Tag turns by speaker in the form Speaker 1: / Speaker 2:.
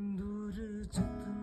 Speaker 1: दूर जितना